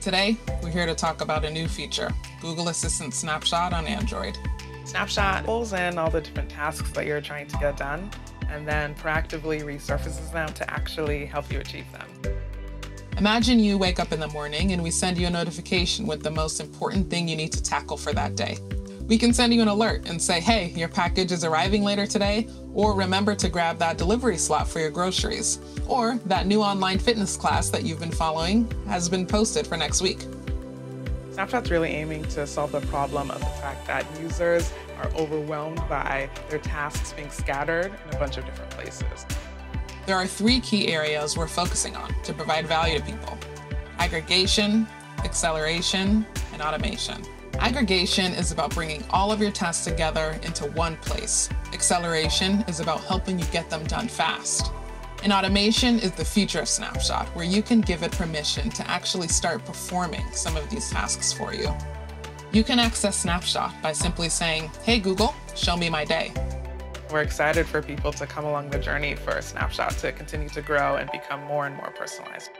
Today, we're here to talk about a new feature Google Assistant Snapshot on Android. Snapshot pulls in all the different tasks that you're trying to get done and then proactively resurfaces them to actually help you achieve them. Imagine you wake up in the morning and we send you a notification with the most important thing you need to tackle for that day. We can send you an alert and say, hey, your package is arriving later today, or remember to grab that delivery slot for your groceries, or that new online fitness class that you've been following has been posted for next week. Snapshot's really aiming to solve the problem of the fact that users are overwhelmed by their tasks being scattered in a bunch of different places. There are three key areas we're focusing on to provide value to people aggregation, acceleration, and automation. Aggregation is about bringing all of your tasks together into one place. Acceleration is about helping you get them done fast. And automation is the future of Snapshot, where you can give it permission to actually start performing some of these tasks for you. You can access Snapshot by simply saying, Hey Google, show me my day. We're excited for people to come along the journey for Snapshot to continue to grow and become more and more personalized.